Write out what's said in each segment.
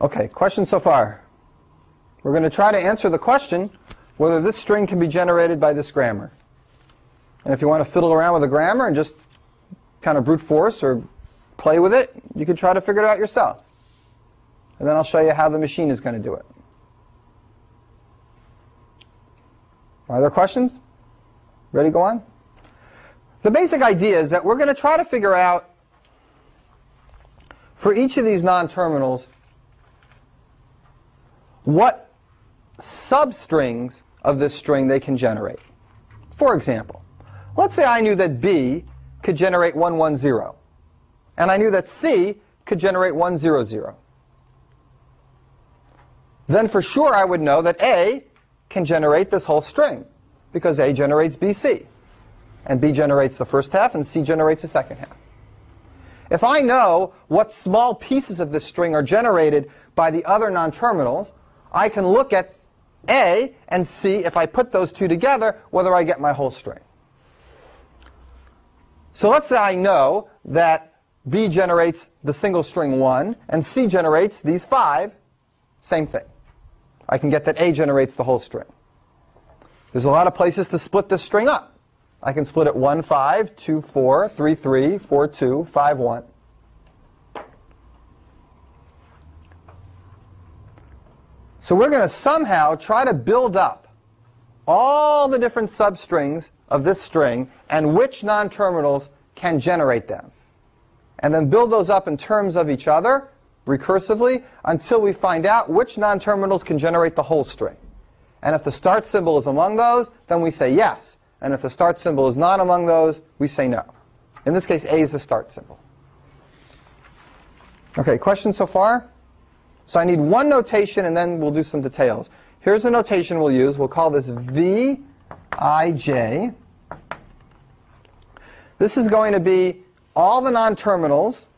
Okay, questions so far? We're going to try to answer the question whether this string can be generated by this grammar. And if you want to fiddle around with the grammar and just kind of brute force or play with it, you can try to figure it out yourself. And then I'll show you how the machine is going to do it. Are there questions? Ready go on? The basic idea is that we're going to try to figure out for each of these non-terminals what substrings of this string they can generate. For example, let's say I knew that B could generate 110, and I knew that C could generate 100. Then for sure I would know that A can generate this whole string, because A generates BC, and B generates the first half, and C generates the second half. If I know what small pieces of this string are generated by the other non-terminals, I can look at A and see if I put those two together whether I get my whole string. So let's say I know that B generates the single string 1 and C generates these 5. Same thing. I can get that A generates the whole string. There's a lot of places to split this string up. I can split it 1, 5, 2, 4, 3, 3, 4, 2, 5, 1. So we're going to somehow try to build up all the different substrings of this string and which non-terminals can generate them. And then build those up in terms of each other recursively until we find out which non-terminals can generate the whole string. And if the start symbol is among those, then we say yes. And if the start symbol is not among those, we say no. In this case, A is the start symbol. Okay, questions so far? So I need one notation, and then we'll do some details. Here's the notation we'll use. We'll call this Vij. This is going to be all the non-terminals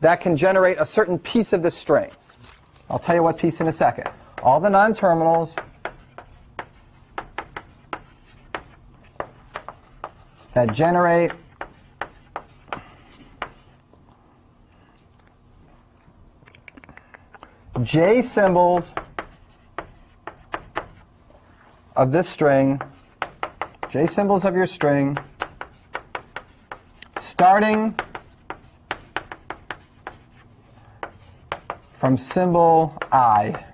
that can generate a certain piece of the string. I'll tell you what piece in a second. All the non-terminals that generate J symbols of this string, J symbols of your string, starting from symbol I.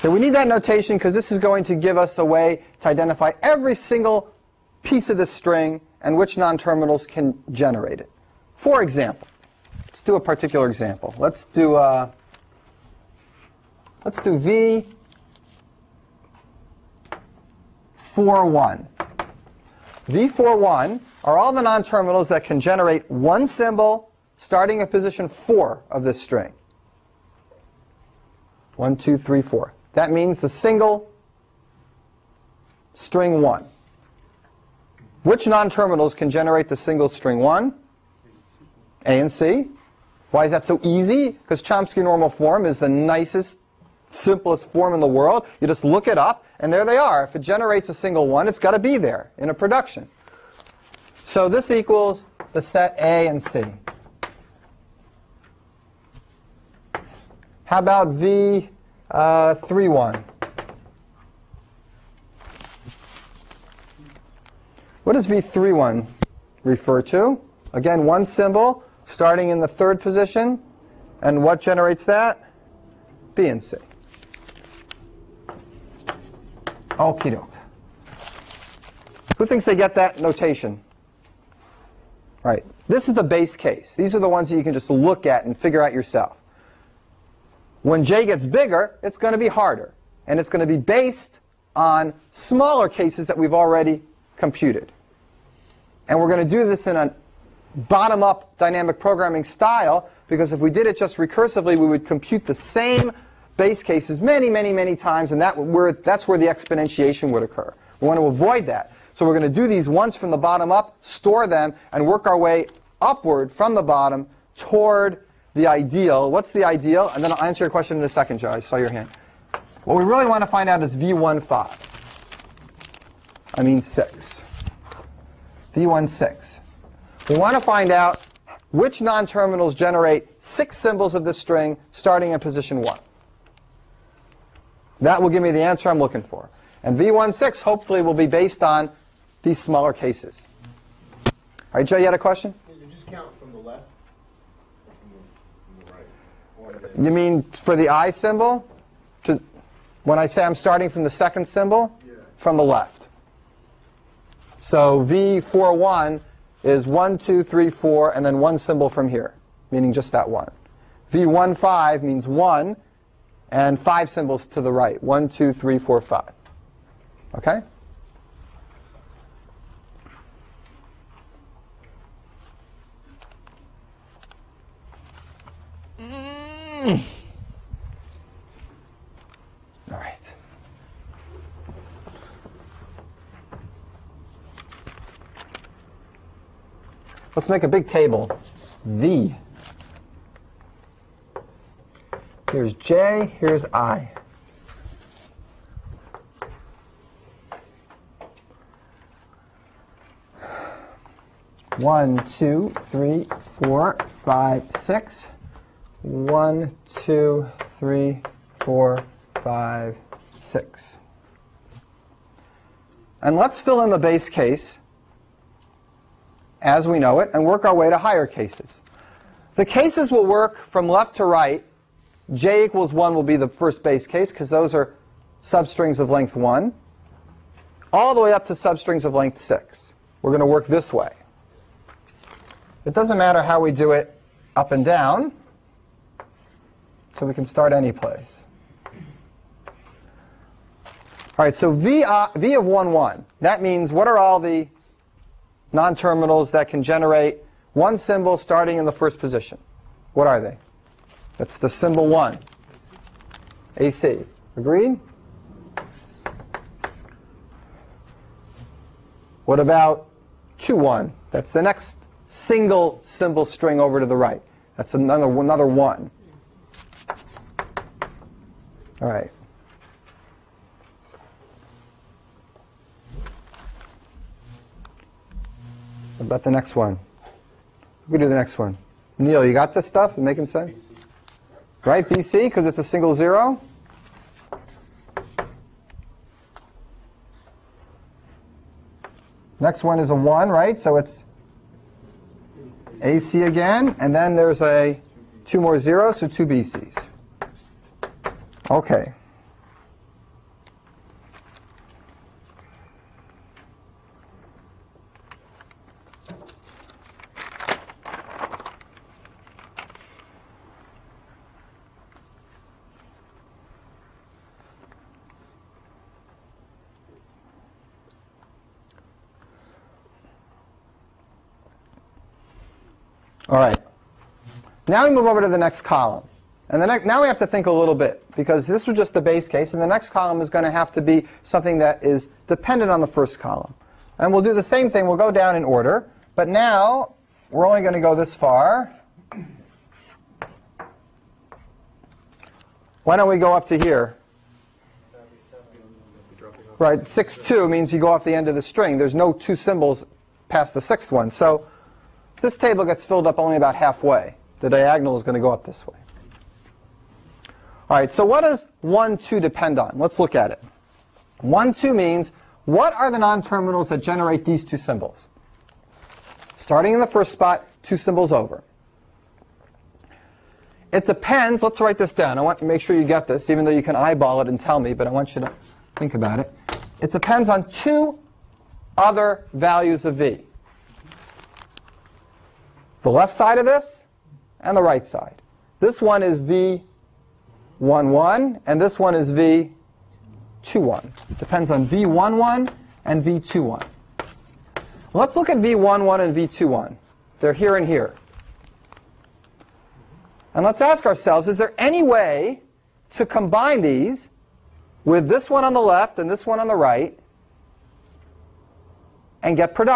So we need that notation because this is going to give us a way to identify every single piece of this string and which non-terminals can generate it. For example, let's do a particular example. Let's do uh, let's do V 41. V41 are all the non-terminals that can generate one symbol starting at position 4 of this string. 1, 2, 3, 4. That means the single string 1. Which non-terminals can generate the single string 1? A and C. Why is that so easy? Because Chomsky normal form is the nicest, simplest form in the world. You just look it up, and there they are. If it generates a single one, it's got to be there in a production. So this equals the set A and C. How about V uh, 3, 1? What does V31 refer to? Again, one symbol starting in the third position. And what generates that? B and C. Okie doke. Who thinks they get that notation? Right. This is the base case. These are the ones that you can just look at and figure out yourself. When J gets bigger, it's going to be harder. And it's going to be based on smaller cases that we've already computed. And we're going to do this in a bottom-up dynamic programming style because if we did it just recursively, we would compute the same base cases many, many, many times, and that that's where the exponentiation would occur. We want to avoid that. So we're going to do these once from the bottom up, store them, and work our way upward from the bottom toward the ideal. What's the ideal? And then I'll answer your question in a second, Joe. I saw your hand. What we really want to find out is V15. I mean 6. V1, 6. We want to find out which non-terminals generate six symbols of this string starting in position 1. That will give me the answer I'm looking for. And V16 hopefully will be based on these smaller cases. All right, Joe, you had a question? You just count from the left from the, from the right? You mean for the I symbol? To, when I say I'm starting from the second symbol? Yeah. From the left. So V41 is 1, 2, 3, 4, and then one symbol from here, meaning just that one. V15 means 1, and five symbols to the right. 1, 2, 3, 4, 5. Okay? All right. Let's make a big table. V. Here's J, here's I. One, two, three, four, five, six. One, two, three, four, five, six. And let's fill in the base case as we know it and work our way to higher cases. The cases will work from left to right. j equals 1 will be the first base case because those are substrings of length 1, all the way up to substrings of length 6. We're going to work this way. It doesn't matter how we do it up and down, so we can start any place. All right, so V, uh, v of 1, 1. That means what are all the non-terminals that can generate one symbol starting in the first position? What are they? That's the symbol 1. AC. Agreed? What about 2, 1? That's the next single symbol string over to the right. That's another, another 1. All right. About the next one? Who can do the next one? Neil, you got this stuff? Making sense? Right, BC, because it's a single zero? Next one is a 1, right? So it's AC again, and then there's a two more zeros, so two BCs. Okay. All right. Now we move over to the next column. And the next, now we have to think a little bit, because this was just the base case, and the next column is going to have to be something that is dependent on the first column. And we'll do the same thing. We'll go down in order. But now, we're only going to go this far. Why don't we go up to here? Right, 6, 2 means you go off the end of the string. There's no two symbols past the sixth one. So this table gets filled up only about halfway. The diagonal is going to go up this way. All right, so what does 1, 2 depend on? Let's look at it. 1, 2 means what are the non-terminals that generate these two symbols? Starting in the first spot, two symbols over. It depends. Let's write this down. I want to make sure you get this, even though you can eyeball it and tell me, but I want you to think about it. It depends on two other values of v. The left side of this and the right side. This one is v11, and this one is v21. It depends on v11 and v21. Let's look at v11 and v21. They're here and here. And let's ask ourselves, is there any way to combine these with this one on the left and this one on the right and get production?